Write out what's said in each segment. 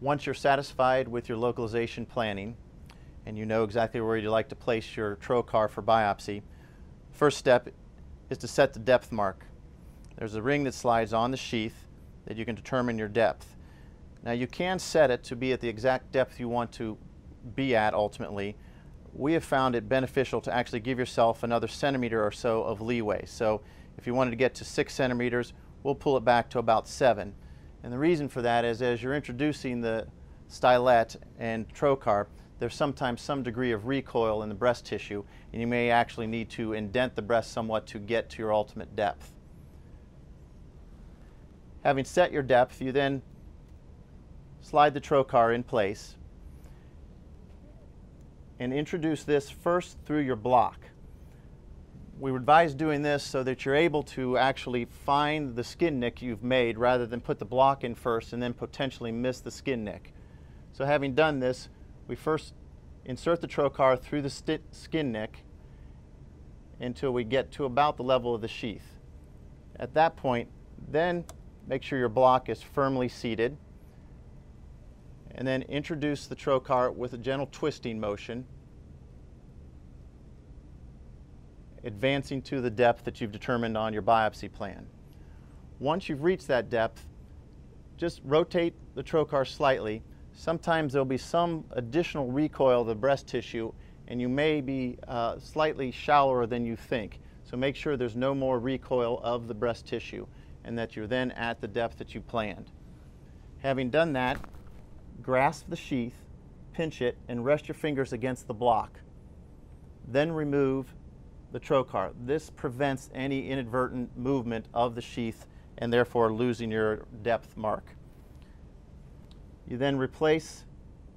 Once you're satisfied with your localization planning and you know exactly where you'd like to place your trocar for biopsy, first step is to set the depth mark. There's a ring that slides on the sheath that you can determine your depth. Now you can set it to be at the exact depth you want to be at ultimately. We have found it beneficial to actually give yourself another centimeter or so of leeway. So if you wanted to get to six centimeters, we'll pull it back to about seven. And the reason for that is as you're introducing the stylet and trocar, there's sometimes some degree of recoil in the breast tissue, and you may actually need to indent the breast somewhat to get to your ultimate depth. Having set your depth, you then slide the trocar in place and introduce this first through your block. We advise doing this so that you're able to actually find the skin nick you've made rather than put the block in first and then potentially miss the skin nick. So having done this, we first insert the trocar through the skin nick until we get to about the level of the sheath. At that point, then make sure your block is firmly seated and then introduce the trocar with a gentle twisting motion advancing to the depth that you've determined on your biopsy plan. Once you've reached that depth, just rotate the trocar slightly. Sometimes there'll be some additional recoil of the breast tissue and you may be uh, slightly shallower than you think. So make sure there's no more recoil of the breast tissue and that you're then at the depth that you planned. Having done that, grasp the sheath, pinch it, and rest your fingers against the block. Then remove the trocar. This prevents any inadvertent movement of the sheath and therefore losing your depth mark. You then replace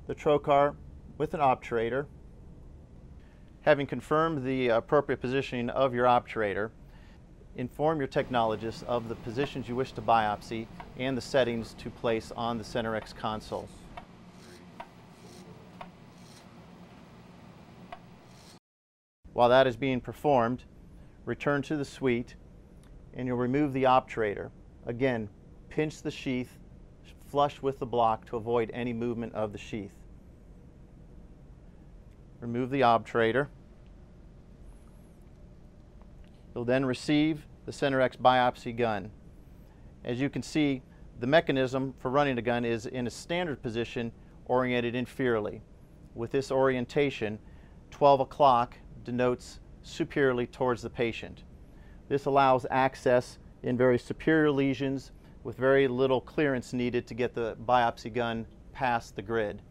the trocar with an obturator. Having confirmed the appropriate positioning of your obturator, inform your technologist of the positions you wish to biopsy and the settings to place on the SenoRx console. While that is being performed, return to the suite and you'll remove the obturator. Again, pinch the sheath flush with the block to avoid any movement of the sheath. Remove the obturator. You'll then receive the SenoRx biopsy gun. As you can see, the mechanism for running the gun is in a standard position oriented inferiorly. With this orientation, 12 o'clock denotes superiorly towards the patient. This allows access in very superior lesions with very little clearance needed to get the biopsy gun past the grid.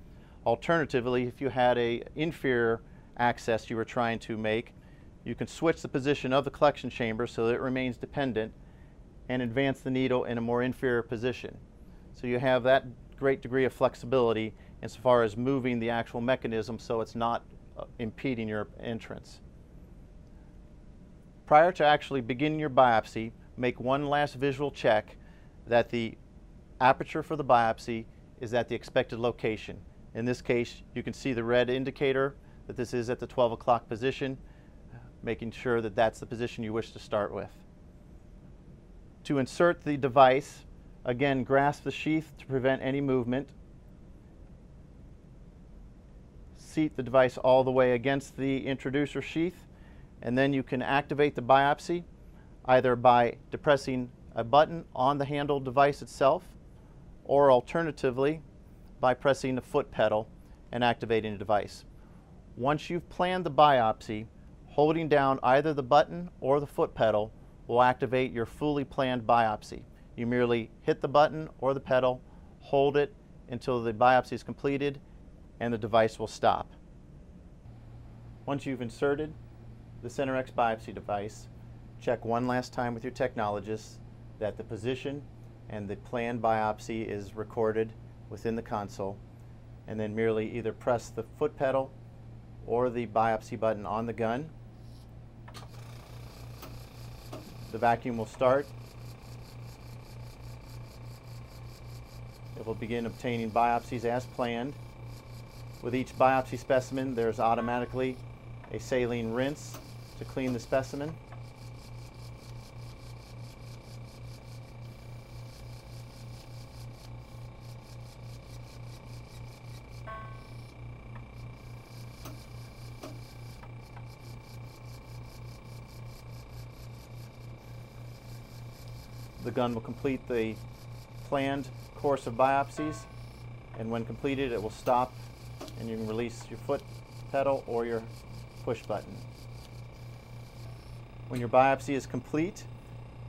Alternatively, if you had a inferior access you were trying to make, you can switch the position of the collection chamber so that it remains dependent and advance the needle in a more inferior position. So you have that great degree of flexibility as far as moving the actual mechanism so it's not Uh, impeding your entrance. Prior to actually beginning your biopsy, make one last visual check that the aperture for the biopsy is at the expected location. In this case, you can see the red indicator that this is at the 12 o'clock position, making sure that that's the position you wish to start with. To insert the device, again, grasp the sheath to prevent any movement seat the device all the way against the introducer sheath, and then you can activate the biopsy either by depressing a button on the handle device itself, or alternatively, by pressing the foot pedal and activating the device. Once you've planned the biopsy, holding down either the button or the foot pedal will activate your fully planned biopsy. You merely hit the button or the pedal, hold it until the biopsy is completed, and the device will stop. Once you've inserted the SenoRx biopsy device, check one last time with your technologist that the position and the planned biopsy is recorded within the console, and then merely either press the foot pedal or the biopsy button on the gun. The vacuum will start. It will begin obtaining biopsies as planned. With each biopsy specimen, there's automatically a saline rinse to clean the specimen. The gun will complete the planned course of biopsies, and when completed, it will stop and you can release your foot pedal or your push button. When your biopsy is complete,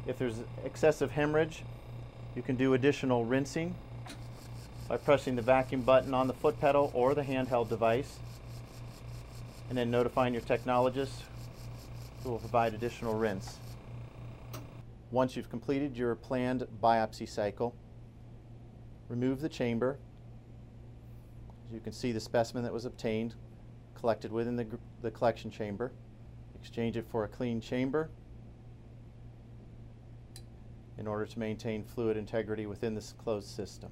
if there's excessive hemorrhage, you can do additional rinsing by pressing the vacuum button on the foot pedal or the handheld device, and then notifying your technologist who will provide additional rinse. Once you've completed your planned biopsy cycle, remove the chamber. You can see the specimen that was obtained collected within the, the collection chamber. Exchange it for a clean chamber in order to maintain fluid integrity within this closed system.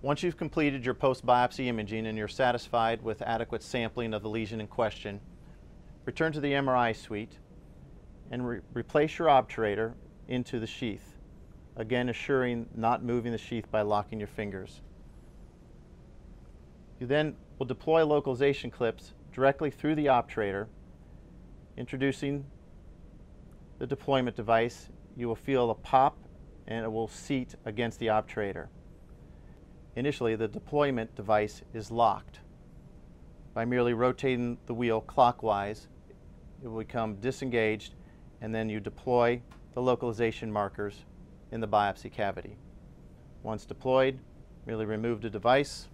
Once you've completed your post-biopsy imaging and you're satisfied with adequate sampling of the lesion in question, return to the MRI suite and re replace your obturator into the sheath, again assuring not moving the sheath by locking your fingers. You then will deploy localization clips directly through the obturator, introducing the deployment device. You will feel a pop and it will seat against the obturator. Initially, the deployment device is locked. By merely rotating the wheel clockwise, it will become disengaged and then you deploy the localization markers in the biopsy cavity. Once deployed, merely remove the device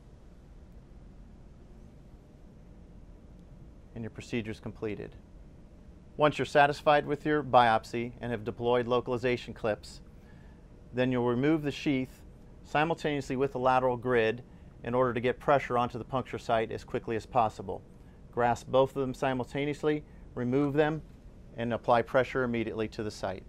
and your procedure is completed. Once you're satisfied with your biopsy and have deployed localization clips, then you'll remove the sheath simultaneously with the lateral grid in order to get pressure onto the puncture site as quickly as possible. Grasp both of them simultaneously, remove them, and apply pressure immediately to the site.